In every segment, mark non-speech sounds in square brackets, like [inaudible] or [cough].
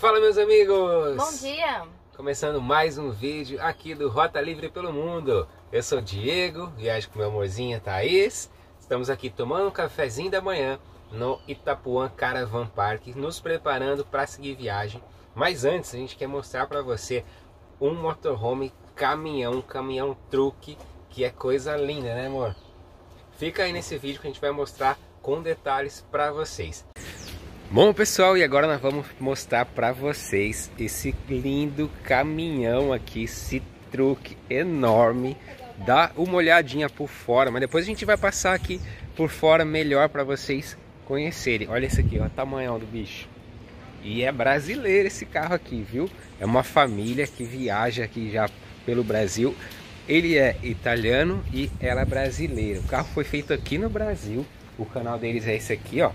Fala meus amigos! Bom dia! Começando mais um vídeo aqui do Rota Livre pelo Mundo. Eu sou o Diego, viajo com meu amorzinho Thaís. Estamos aqui tomando um cafezinho da manhã no Itapuã Caravan Park, nos preparando para seguir viagem. Mas antes a gente quer mostrar para você um motorhome caminhão, caminhão truque, que é coisa linda, né amor? Fica aí nesse vídeo que a gente vai mostrar com detalhes para vocês. Bom pessoal, e agora nós vamos mostrar para vocês esse lindo caminhão aqui, esse truque enorme. Dá uma olhadinha por fora, mas depois a gente vai passar aqui por fora melhor para vocês conhecerem. Olha esse aqui, ó, o tamanhão do bicho. E é brasileiro esse carro aqui, viu? É uma família que viaja aqui já pelo Brasil. Ele é italiano e ela é brasileira. O carro foi feito aqui no Brasil. O canal deles é esse aqui, ó.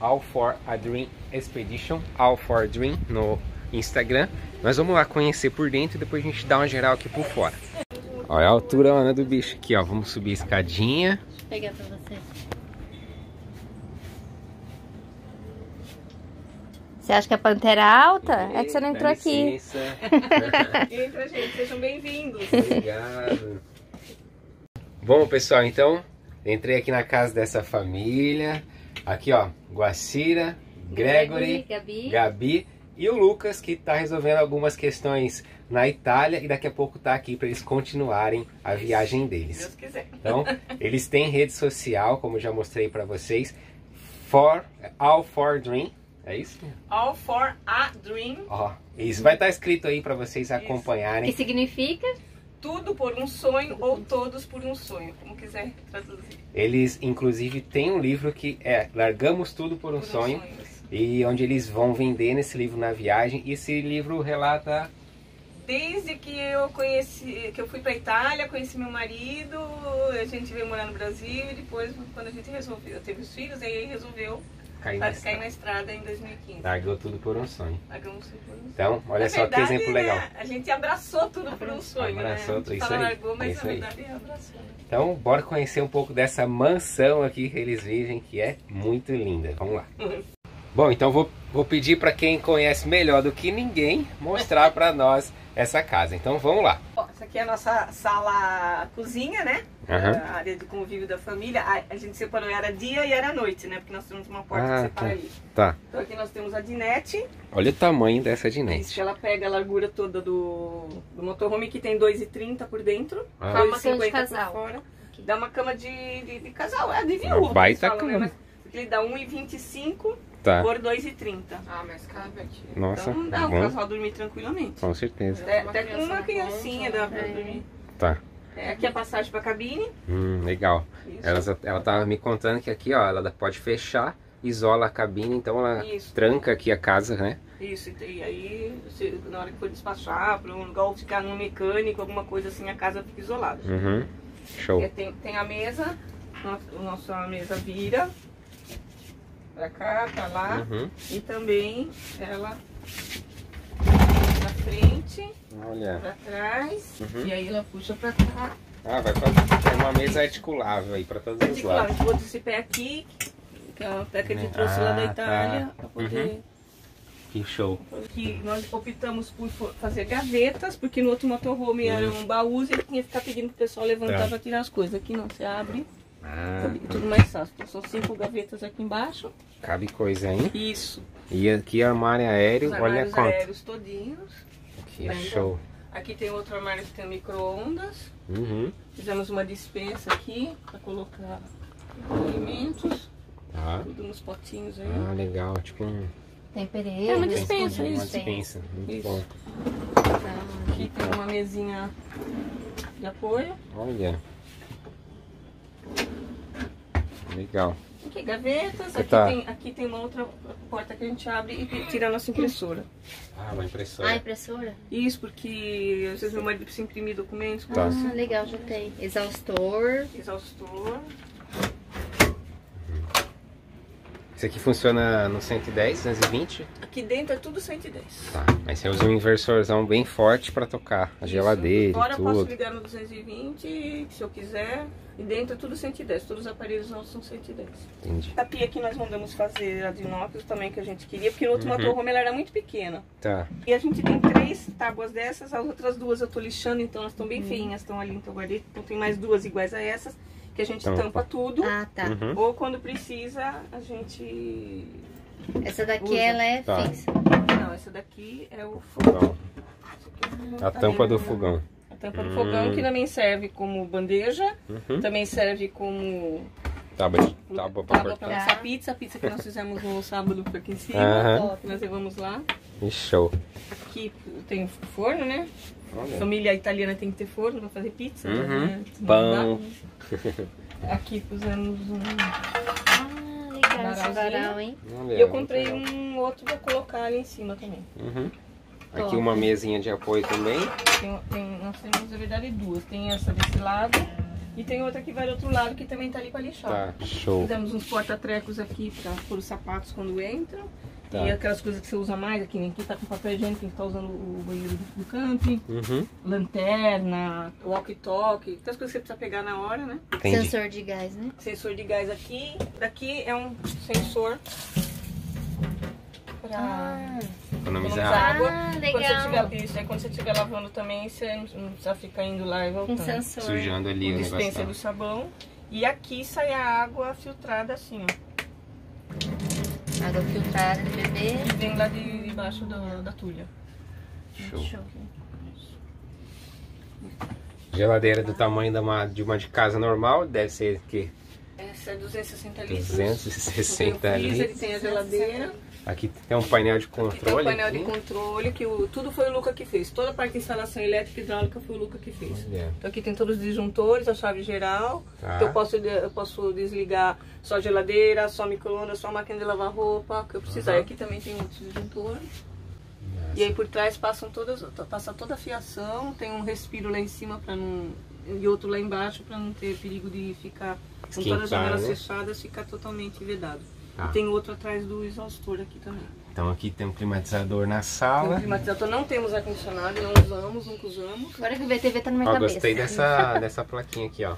All for a Dream Expedition, All for Dream no Instagram. Nós vamos lá conhecer por dentro e depois a gente dá uma geral aqui por fora. Olha a altura Ana, do bicho aqui, ó. Vamos subir a escadinha. Deixa eu pegar pra você. Você acha que a pantera é alta? é que você não entrou aqui. [laughs] Entra, gente. Sejam bem-vindos. Obrigado. Bom, pessoal, então entrei aqui na casa dessa família. Aqui, ó, Guacira, Gregory, Gabi. Gabi e o Lucas, que está resolvendo algumas questões na Itália e daqui a pouco tá aqui para eles continuarem a viagem Se deles. Deus quiser. Então, [laughs] eles têm rede social, como já mostrei para vocês, for All for Dream, é isso? All for a Dream. Ó, isso vai estar escrito aí para vocês O acompanharem. que significa? Tudo por um sonho ou todos por um sonho, como quiser traduzir. Eles, inclusive, têm um livro que é Largamos Tudo por um Por um Sonho. sonho. E onde eles vão vender nesse livro na viagem. E esse livro relata. Desde que eu conheci, que eu fui pra Itália, conheci meu marido, a gente veio morar no Brasil e depois, quando a gente resolveu, teve os filhos, aí ele resolveu Cair na cair na estrada em 2015. Largou tudo por um sonho. Largamos tudo por um sonho. Então, olha Na só verdade, que exemplo né, legal. A gente abraçou tudo por um sonho, Abraçou né? tudo, isso aí, largou, mas isso aí. verdade abraçou. né? Então, bora conhecer um pouco dessa mansão aqui que eles vivem, que é muito linda. Vamos lá. Bom, então vou, vou pedir para quem conhece melhor do que ninguém mostrar para nós essa casa. Então, vamos lá. Aqui é a nossa sala cozinha, né? Aham. A área de convívio da família. A, a gente separou, era dia e era noite, né? Porque nós temos uma porta Ah, que separa tá. ali. Tá. Então aqui nós temos a dinette. Olha o tamanho dessa Isso, dinete. que ela pega a largura toda do, do motorhome, que tem 2,30 por dentro. Ah. Dá uma cama de 2,50 casal. por fora. Dá uma cama de, de, de casal, é de Uma viúva. baita falam, né? cama. Mas Porque ele dá 1,25 Tá. por 2,30. Ah, mas cabe aqui. Nossa, Então dá o bom. casal dormir tranquilamente. Com certeza. Até, até com uma criancinha dá pra é. dormir. Tá. É, aqui a passagem pra cabine. Hum, legal. Isso. Ela, ela tava me contando que aqui, ó, ela pode fechar, isola a cabine, então ela Isso. tranca aqui a casa, né? Isso, e aí se- na hora que for despachar para um lugar ou ficar num mecânico, alguma coisa assim, a casa fica isolada. Uhum. Show. É, tem, tem a mesa, a nossa mesa vira pra cá, pra lá, Uhum. e também ela pra frente, Olha. pra trás, Uhum. e aí ela puxa pra cá. Ah, vai fazer é uma mesa articulável aí pra todos os lados. eu vou esse pé aqui, que é uma pé que a gente trouxe lá da Ah, tá. Itália, pra poder... Uhum. Que show. que nós optamos por fazer gavetas, porque no outro motorhome era um baú e ele tinha que ficar pedindo pro pessoal levantar Tá. pra tirar as coisas. Aqui não, você abre, Ah, fica tudo mais fácil. Então, são cinco gavetas aqui embaixo. cabe coisa aí. Isso. E aqui armário aéreo, Os olha armários quanto. aéreos todinhos. Que Ainda. show. Aqui tem outro armário que tem micro-ondas. Uhum. Fizemos uma dispensa aqui pra colocar alimentos. Tá. Tudo nos potinhos aí. Ah, legal. Tipo um... Tempereiro. É uma dispensa, uma isso. dispensa. Muito Isso. bom. Aqui tem uma mesinha de apoio. Olha. Legal. Aqui gavetas, aqui, Tá. tem, aqui tem uma outra porta que a gente abre e tira a nossa impressora. Ah, uma impressora. Ah, impressora? Isso porque às vezes meu marido precisa imprimir documentos, Tá. Ah, legal, já tem. Exaustor. exaustor. Esse aqui funciona no 110, 220. Aqui dentro é tudo 110. Tá. Aí você usa um inversorzão bem forte pra tocar a geladeira Fora e eu posso tudo. ligar no 220, se eu quiser. E dentro é tudo 110. Todos os aparelhos nossos são 110. Entendi. A pia que nós mandamos fazer a de inox também que a gente queria, porque no outro Uhum. motorhome ela era muito pequena. Tá. E a gente tem três tábuas dessas, as outras duas eu tô lixando, então elas estão bem feinhas, estão ali, então guardei. Então tem mais duas iguais a essas, que a gente Tampa. tampa tudo. Ah, tá. Uhum. Ou quando precisa, a gente. Essa daqui, Usa. ela é Tá. fixa. Não, essa daqui é o fogão. A tampa do fogão. A tampa do Hum. fogão, que também serve como bandeja, Uhum. também serve como Tábua tábua pra tábua nossa pizza. A pizza que nós fizemos no sábado foi aqui em cima. Que Nós levamos lá. E show. Aqui tem forno, né? Olha. Família italiana tem que ter forno pra fazer pizza. Uhum. Né? Pão. [laughs] Aqui pusemos um. Ah, legal esse varal, hein? Olha, E eu comprei legal. um outro pra colocar ali em cima também. Uhum. Aqui Top. uma mesinha de apoio também. Tem, tem- nós temos, na verdade, duas. Tem essa desse lado e tem outra que vai do outro lado que também tá ali pra lixar. Tá, show. Temos uns porta-trecos aqui pra pôr os sapatos quando entram. Tá. E aquelas coisas que você usa mais, aqui nem aqui tá com papel higiênico, que tá usando o banheiro do, do camping, Uhum. lanterna, walkie-talkie, aquelas coisas que você precisa pegar na hora, né? Entendi. Sensor de gás, né? Sensor de gás aqui. Daqui é um sensor pra Ah, Economizar água. Ah, Quando você legal. tiver, isso, aí quando você estiver lavando também, você não precisa ficar indo lá e Um voltando. sensor. Sujando ali o negócio. dispensa tá. do sabão. E aqui sai a água filtrada assim, ó. Água filtrada de bebê. Que vem lá de, debaixo da, da tulha. Show. Show. Geladeira do tamanho de uma, de uma de casa normal, deve ser que Essa é 260 litros. 260 tem o freezer, litros. tem a geladeira. Aqui tem um painel de Aqui tem controle. painel de aqui. controle, que o, tudo foi o Luca que fez. Toda a parte de instalação elétrica e hidráulica foi o Luca que fez. Olha, Então aqui tem todos os disjuntores, a chave geral. Tá. Então eu posso, eu posso desligar só a geladeira, só micro-ondas, só a máquina de lavar roupa, o que eu precisar. Aham. E aqui também tem outros disjuntores. E aí por trás passam todas, passa toda a fiação, tem um respiro lá em cima para não e outro lá embaixo para não ter perigo de ficar com todas as janelas né? fechadas, ficar totalmente vedado. Tá. E tem outro atrás do exaustor aqui também. Então aqui tem um climatizador na No sala. climatizador não temos ar-condicionado, não usamos, nunca usamos. Agora que o VTV tá na minha Ó, cabeça. gostei dessa, [laughs] dessa plaquinha aqui, ó.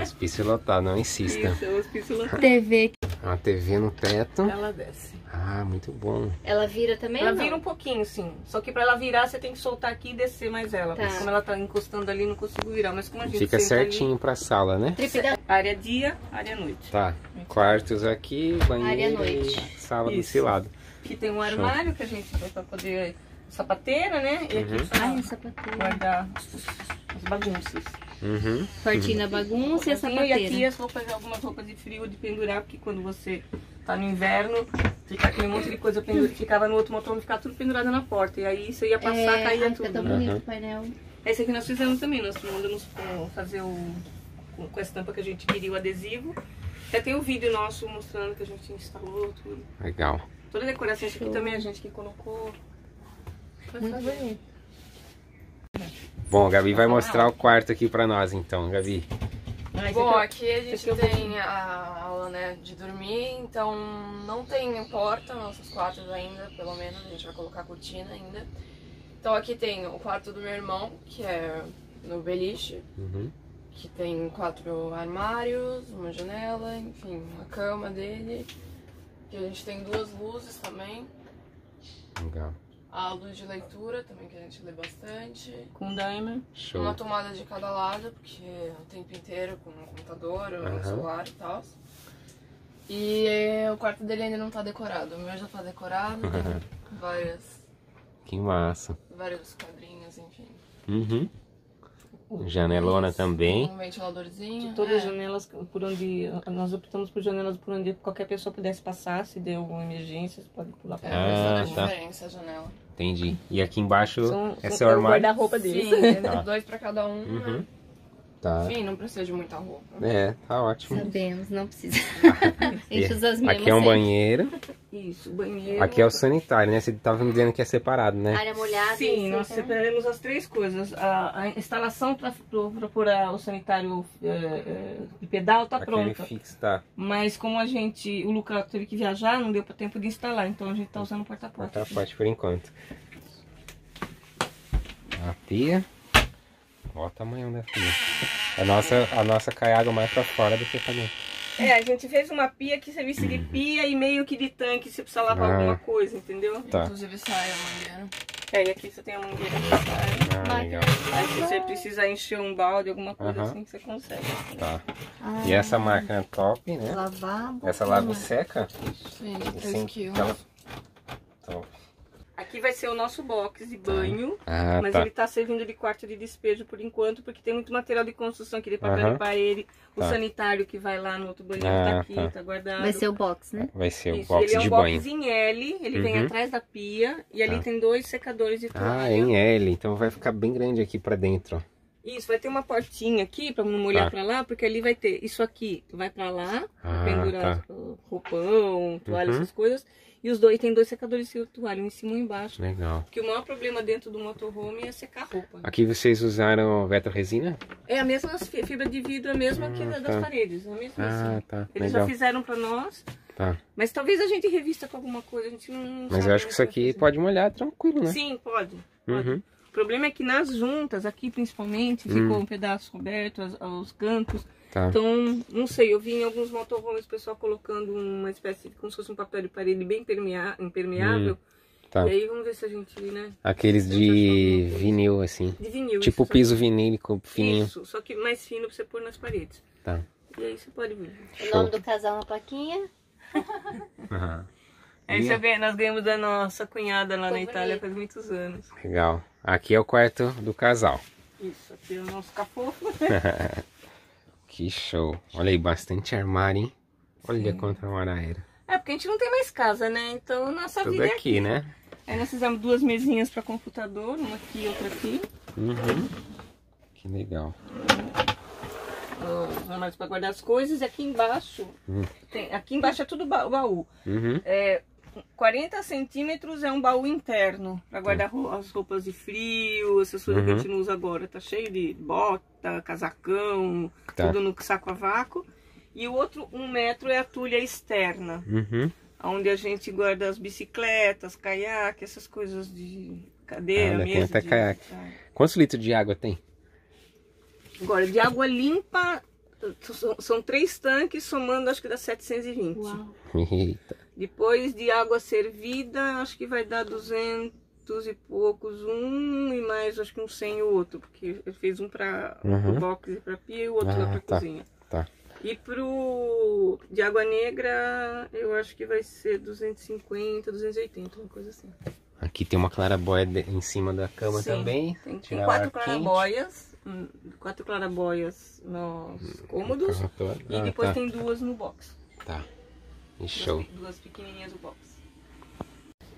Hospício lotado, não insista. Isso, é o hospício lá. TV. Uma TV no teto. Ela desce. Ah, muito bom. Ela vira também Ela vira um pouquinho, sim. Só que pra ela virar, você tem que soltar aqui e descer mais ela. Tá. Porque como ela tá encostando ali, não consigo virar. Mas como a gente Fica certinho pra sala, né? Tripidão. Ali, área dia, área noite. Tá. Quartos aqui, banheiro noite. e sala Isso. desse lado. Aqui tem um armário que a gente vai pra poder... Sapateira, né? E aqui Uhum. pra Ai, sapateiro. guardar as bagunças. Uhum. Cortina bagunça e a Assim, e aqui sapateira. as roupas, algumas roupas de frio de pendurar, porque quando você tá no inverno, fica aquele monte de coisa pendurada. Ficava no outro motor, ficava tudo pendurado na porta. E aí você ia passar, É, caía ai, fica tudo. tão né? bonito Uhum. o painel. Esse aqui nós fizemos também, nós mandamos com- fazer o. Com, a estampa que a gente queria, o adesivo. Até tem um vídeo nosso mostrando que a gente instalou tudo. Legal. Toda a decoração, esse aqui também a gente que colocou. Foi Muito fazer. bonito. Bom, a Gabi vai mostrar o quarto aqui pra nós, então, Gabi. Bom, aqui aqui a esse gente aqui tem a aula né, de dormir, então não tem porta nos nossos quartos ainda, pelo menos, a gente vai colocar cortina ainda. Então aqui tem o quarto do meu irmão, que é no beliche, Uhum. que tem quatro armários, uma janela, enfim, uma cama dele. E a gente tem duas luzes também. Legal. A luz de leitura também, que a gente lê bastante. com diamond. Show. Uma tomada de cada lado, porque é o tempo inteiro com o computador, o Aham. celular e tal. E o quarto dele ainda não tá decorado. O meu já tá decorado, [laughs] várias, Que massa. vários quadrinhos, enfim. Uhum. Janelona também. Um ventiladorzinho. Todas as é. janelas por onde. Nós optamos por janelas por onde qualquer pessoa pudesse passar, se der alguma emergência, você pode pular pra É, Ah, tá. diferença a janela. Entendi. E aqui embaixo São, é são- seu é o armário. guarda-roupa deles. Sim, Tá. dois pra cada um. Uhum. né? Tá. Enfim, não precisa de muita roupa. É, tá ótimo. Sabemos, não precisa. Enche os mesmas Aqui é um sempre. banheiro. Isso, banheiro. Aqui é o sanitário, né? Você tava me dizendo que é separado, né? Área molhada. Sim, nós seca, separamos as três coisas. A, a instalação para a- o sanitário é, é, de pedal tá Aquele pronta. fixo tá Mas como a gente, o Lucas teve que viajar, não deu para tempo de instalar, então a gente tá usando o porta-porta. forte por enquanto. A pia. Olha o tamanho da pia. A nossa, a nossa cai água mais pra fora do que pra dentro. É, a gente fez uma pia que servisse de pia e meio que de tanque se precisar lavar Ah. alguma coisa, entendeu? Tá. Inclusive sai a mangueira. É, e aqui você tem a mangueira que sai. Ah, legal. Aí se você precisar encher um balde, alguma coisa Aham. assim, você consegue. Tá. Ah, E essa máquina top, né? Lavabo. Essa lava seca? Sim, de 3 Sim, quilos. ela- Top. Aqui vai ser o nosso box de banho. Ah, Mas tá. ele tá servindo de quarto de despejo por enquanto, porque tem muito material de construção aqui, de papel Aham. de parede, o Tá. sanitário que vai lá no outro banheiro Ah, tá aqui, tá. tá, guardado. Vai ser o box, né? Vai ser o Isso, box ele é um de box banho. em L, ele vem Uhum. atrás da pia e ali Tá. tem dois secadores de toalha. Ah, em L. Então vai ficar bem grande aqui pra dentro. Isso, vai ter uma portinha aqui pra não molhar Tá. pra lá, porque ali vai ter isso aqui, vai pra lá, Ah, pendurar tá. roupão, toalha, Uhum. essas coisas. E os dois, tem dois secadores de toalha, um em cima e um embaixo. Legal. Porque o maior problema dentro do motorhome é secar roupa. Aqui vocês usaram vetroresina? É a mesma fi- fibra de vidro, a mesma que da- das tá. paredes, a mesma Ah, assim. tá. Eles já Legal. fizeram pra nós, Tá. mas talvez a gente revista com alguma coisa, a gente não Mas eu acho que isso aqui fazer. pode molhar tranquilo, né? Sim, pode. pode. Uhum. O problema é que nas juntas, aqui principalmente, ficou um pedaço coberto, as- os cantos. Tá. Então, não sei, eu vi em alguns motorhomes o pessoal colocando uma espécie de, como se fosse um papel de parede bem impermeável. Tá. E aí vamos ver se a gente, né, Aqueles de vinil, assim. de vinil. Tipo isso, piso vinílico só, fininho. Isso, só que mais fino pra você pôr nas paredes. Tá. E aí você pode ver. O nome do casal na plaquinha. Aham. Aí E- você vê, nós ganhamos da nossa cunhada lá na Itália faz muitos anos. Legal. Aqui é o quarto do casal. Isso, aqui é o nosso cafofo. [laughs] Que show. Olha aí, bastante armário, hein? Olha quanto armário era. É, porque a gente não tem mais casa, né? Então nossa Tudo vida é aqui, né? Aí nós fizemos duas mesinhas para computador, uma aqui e outra aqui. Uhum. Que legal. Os armários para guardar as coisas. E aqui embaixo, Hum. tem, aqui embaixo é tudo ba- baú. Uhum. É, 40 centímetros é um baú interno para guardar as roupas de frio, essas coisas que a Uhum. gente não usa agora. Tá cheio de bota, casacão, Tá. tudo no saco a vácuo. E o outro, um metro, é a tulha externa, Uhum. onde a gente guarda as bicicletas, caiaque, essas coisas de cadeira, Ah, tem mesa. até de- caiaque. tá. Quantos litros de água tem? Agora, de água limpa, são, são três tanques, somando acho que dá 720. Uau. Eita. Depois de água servida, acho que vai dar 200 e poucos um e mais acho que um 100 o outro, porque ele fez um para Uhum. o box e para pia e o outro Ah, lá para tá. cozinha. Tá. E pro de água negra, eu acho que vai ser 250, 280, uma coisa assim. Aqui tem uma clarabóia em cima da cama Sim, também. Tem, tem quatro clarabóias, quatro clarabóias nos cômodos Carro todo. e Ah, depois tá. tem duas no box. Tá. E Duas Show. pe- Duas pequenininhas no box.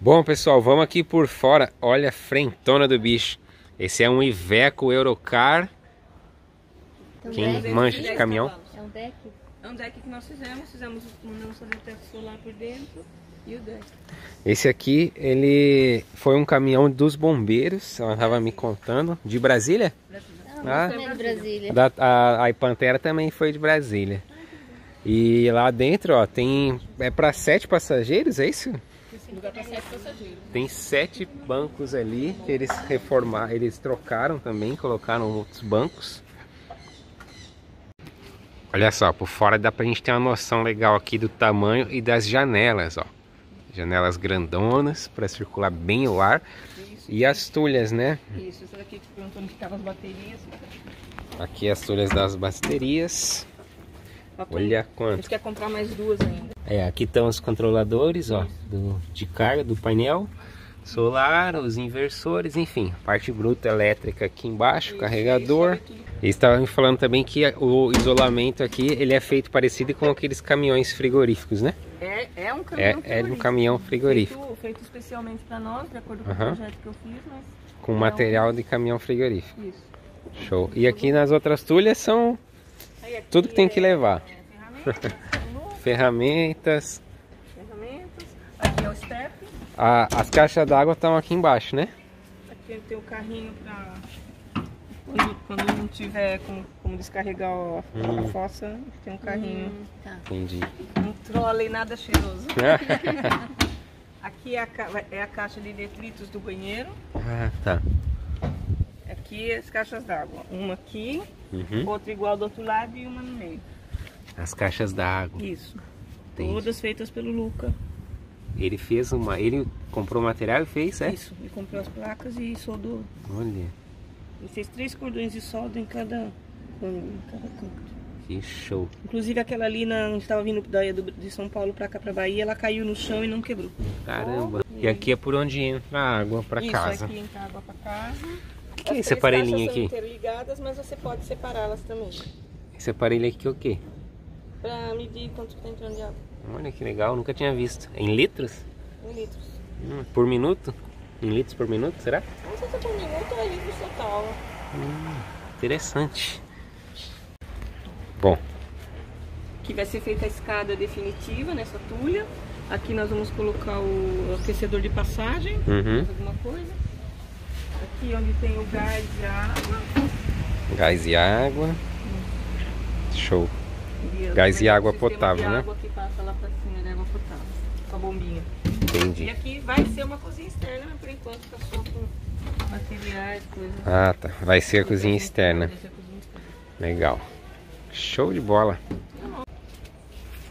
Bom, pessoal, vamos aqui por fora. Olha a frentona do bicho. Esse é um Iveco Eurocar. Então, Quem deck. manja de caminhão? É um deck? É um deck que nós fizemos, fizemos, mandamos fazer o teto solar por dentro e o deck. Esse aqui, ele foi um caminhão dos bombeiros. Ela estava me contando. De Brasília? Não, Ah. de Brasília. Da, a, a Pantera também foi de Brasília. E lá dentro, ó, tem. É para sete passageiros, é isso? Tem sete bancos ali que eles reformaram, eles trocaram também, colocaram outros bancos. Olha só, por fora dá pra gente ter uma noção legal aqui do tamanho e das janelas, ó. Janelas grandonas para circular bem o ar. Isso, E as tulhas, né? isso. Essa daqui te perguntou onde ficavam as baterias. Aqui as tulhas das baterias. Olha A quanto. gente quer comprar mais duas ainda. É, aqui estão os controladores, ó, do, de carga do painel solar, os inversores, enfim, parte bruta elétrica aqui embaixo, carregador. Isso, tudo. Eles estavam me falando também que o isolamento aqui ele é feito parecido com aqueles caminhões frigoríficos, né? É, é um É, caminhão é um frigorífico. caminhão frigorífico, Feito, feito especialmente para nós, de acordo com o projeto que eu fiz, mas com material de caminhão frigorífico. isso. Show. E aqui nas outras tulhas são tudo que tem é que levar. ferramentas, [laughs] Ferramentas. ferramentas. Aqui é o step. A- as caixas d'água estão aqui embaixo, né? Aqui tem o carrinho pra quando, quando não tiver como, como descarregar a, Hum. a fossa, tem um carrinho. Entendi. Um trolley nada cheiroso. [laughs] Aqui é a, é a caixa de detritos do banheiro. ah, tá. Aqui as caixas d'água. Uma aqui, Uhum. outra igual do outro lado e uma no meio. As caixas d'água. Isso. Entendi. Todas feitas pelo Luca. Ele fez uma. Ele comprou material e fez, é? Isso. Ele comprou as placas e soldou. Olha, Ele fez três cordões de solda em cada, em cada canto. que show. Inclusive aquela ali na, onde estava vindo da, do- de São Paulo pra cá pra Bahia, ela caiu no chão e não quebrou. Caramba. E aqui é por onde entra a água Isso, casa. aqui entra água pra casa. O que é esse aparelhinho caixas são aqui? interligadas, mas você pode separá-las também. Esse aparelho aqui é o quê? Pra medir quanto que tá entrando de água. Olha que legal, nunca tinha visto. Em litros? Em litros. Hum, por minuto? Em litros por minuto, será? Não sei se por minuto ou litros total. Interessante. Bom, Aqui vai ser feita a escada definitiva nessa tulha. Aqui nós vamos colocar o aquecedor de passagem, uhum. alguma coisa. Aqui onde tem o gás e a água. gás e água. Show. E Gás e água potável, né? água que passa lá pra cima de água potável, com a bombinha. E Entendi. aqui vai ser uma cozinha externa, mas por enquanto tá só com materiais, coisas. Ah, tá. Vai ser a cozinha externa. Legal. Show de bola.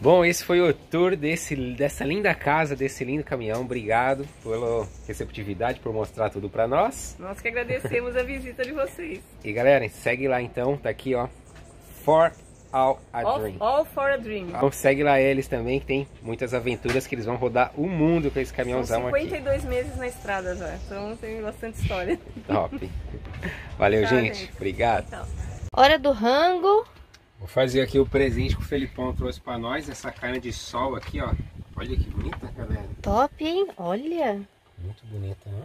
Bom, esse foi o tour desse, dessa linda casa, desse lindo caminhão. Obrigado pela receptividade, por mostrar tudo pra nós. Nós que agradecemos a visita de vocês. E galera, segue lá então, tá aqui ó. For All a All, Dream. all for a dream. Então segue lá eles também, que tem muitas aventuras que eles vão rodar o mundo com esse São caminhãozão aqui. 52 meses na estrada já, então tem bastante história. Top. Valeu, Tchau, gente. gente. Obrigado. Tchau. Hora do rango. Vou fazer aqui o presente que o Felipão trouxe pra nós, essa carne de sol aqui, ó. Olha que bonita, galera. Top, hein? Olha. Muito bonita, né?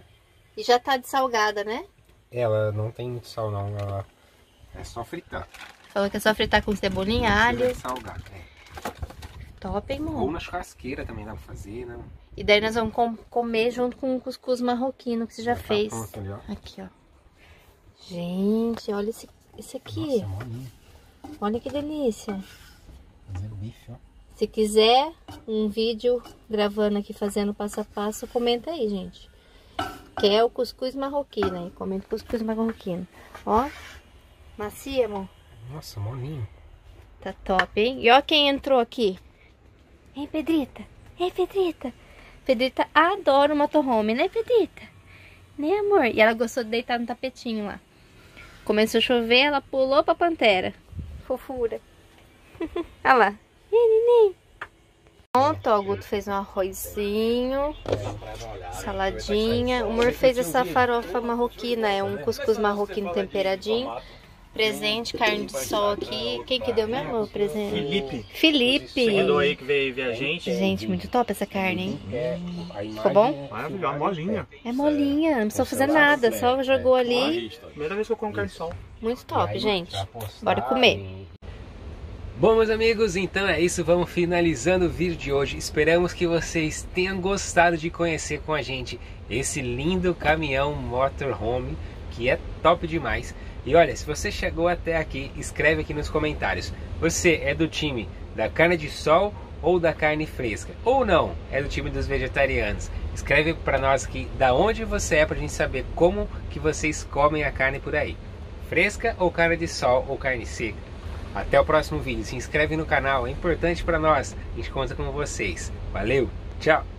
E já tá de salgada, né? Ela não tem muito sal não, ela é só fritar. Falou que é só fritar com cebolinha, alho. salgar, é. Top, hein, Ou amor? na churrasqueira também dá pra fazer, né? E daí nós vamos com- comer junto com o cuscuz marroquino que você já tá fez. pronto ali, ó. Aqui, ó. Gente, olha esse, esse aqui. Nossa, molinho. Olha que delícia. Fazer o bife, ó. Se quiser um vídeo gravando aqui fazendo passo a passo, comenta aí, gente. Que é o cuscuz marroquino aí. Comenta cuscuz marroquino. Ó. Macia, amor. Nossa, molinho. Tá top, hein? E ó quem entrou aqui. Ei, Pedrita. Ei, Pedrita. Pedrita adora o motorhome, né, Pedrita? Né, amor? E ela gostou de deitar no tapetinho lá. Começou a chover, ela pulou pra pantera. Fofura. [laughs] Olha lá. Neném. Pronto, ó, o Guto fez um arrozinho, saladinha. O amor fez essa farofa marroquina, é um cuscuz marroquino temperadinho. Presente, carne de sol aqui. Quem que deu mesmo o presente? Felipe. Felipe. Mandou aí que veio ver a gente. Gente, muito top essa carne, hein? Ficou bom? Maravilhosa, molinha. É molinha, não precisa fazer nada, só jogou ali. Primeira vez que eu como carne de sol. Muito top, gente. Bora comer. Bom, meus amigos, então é isso. Vamos finalizando o vídeo de hoje. Esperamos que vocês tenham gostado de conhecer com a gente esse lindo caminhão motorhome que é top demais. E olha, se você chegou até aqui, escreve aqui nos comentários. Você é do time da carne de sol ou da carne fresca? Ou não, é do time dos vegetarianos? Escreve para nós aqui da onde você é pra gente saber como que vocês comem a carne por aí. Fresca ou carne de sol ou carne seca? Até o próximo vídeo. Se inscreve no canal, é importante para nós. A gente conta com vocês. Valeu, tchau!